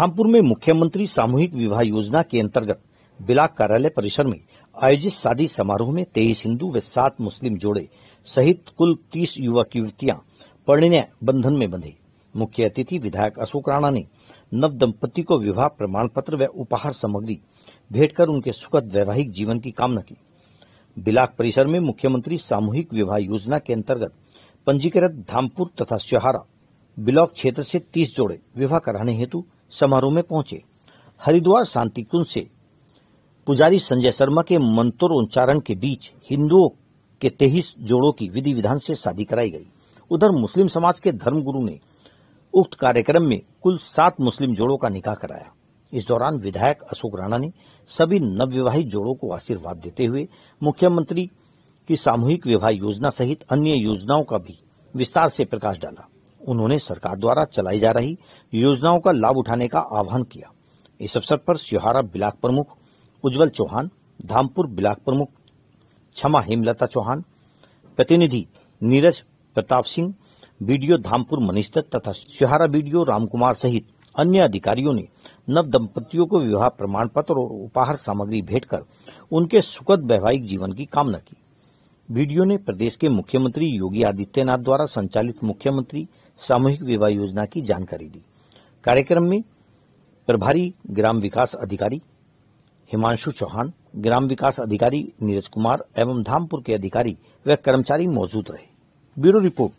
धामपुर में मुख्यमंत्री सामूहिक विवाह योजना के अंतर्गत बिलाक कार्यालय परिसर में आयोजित शादी समारोह में तेईस हिंदू व सात मुस्लिम जोड़े सहित कुल तीस युवक युवतियाँ परिणय बंधन में बंधे। मुख्य अतिथि विधायक अशोक राणा ने नव दंपति को विवाह प्रमाण पत्र व उपहार सामग्री भेंट कर उनके सुखद वैवाहिक जीवन की कामना की। बिलाक परिसर में मुख्यमंत्री सामूहिक विवाह योजना के अंतर्गत पंजीकृत धामपुर तथा स्योहारा ब्लॉक क्षेत्र से तीस जोड़े विवाह कराने हेतु समारोह में पहुँचे। हरिद्वार शांति कुंज से पुजारी संजय शर्मा के मंत्रोच्चारण के बीच हिंदुओं के तेईस जोड़ों की विधि विधान से शादी कराई गई। उधर मुस्लिम समाज के धर्मगुरु ने उक्त कार्यक्रम में कुल सात मुस्लिम जोड़ों का निकाह कराया। इस दौरान विधायक अशोक राणा ने सभी नवविवाहित जोड़ों को आशीर्वाद देते हुए मुख्यमंत्री की सामूहिक विवाह योजना सहित अन्य योजनाओं का भी विस्तार से प्रकाश डाला। उन्होंने सरकार द्वारा चलाई जा रही योजनाओं का लाभ उठाने का आह्वान किया। इस अवसर पर सिहारा ब्लाक प्रमुख उज्जवल चौहान, धामपुर ब्लाक प्रमुख क्षमा हेमलता चौहान, प्रतिनिधि नीरज प्रताप सिंह, बीडीओ धामपुर मनीष दत्त तथा सिहारा बीडीओ रामकुमार सहित अन्य अधिकारियों ने नव दंपतियों को विवाह प्रमाण पत्र और उपहार सामग्री भेंट कर उनके सुखद वैवाहिक जीवन की कामना की। वीडियो ने प्रदेश के मुख्यमंत्री योगी आदित्यनाथ द्वारा संचालित मुख्यमंत्री सामूहिक विवाह योजना की जानकारी दी। कार्यक्रम में प्रभारी ग्राम विकास अधिकारी हिमांशु चौहान, ग्राम विकास अधिकारी नीरज कुमार एवं धामपुर के अधिकारी व कर्मचारी मौजूद रहे। Bureau report.